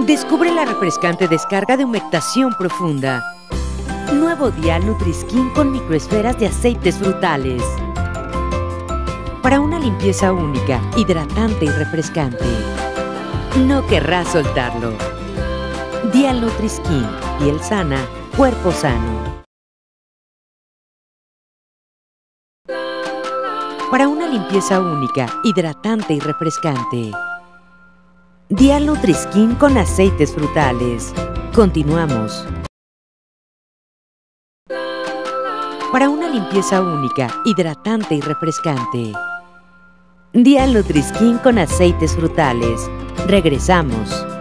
Descubre la refrescante descarga de humectación profunda. Nuevo Dial Nutriskin con microesferas de aceites frutales. Para una limpieza única, hidratante y refrescante. No querrás soltarlo. Dial Nutriskin. Piel sana, cuerpo sano. Para una limpieza única, hidratante y refrescante. Dial Nutriskin con aceites frutales. Continuamos. Para una limpieza única, hidratante y refrescante. Dial Nutriskin con aceites frutales. Regresamos.